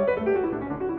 Música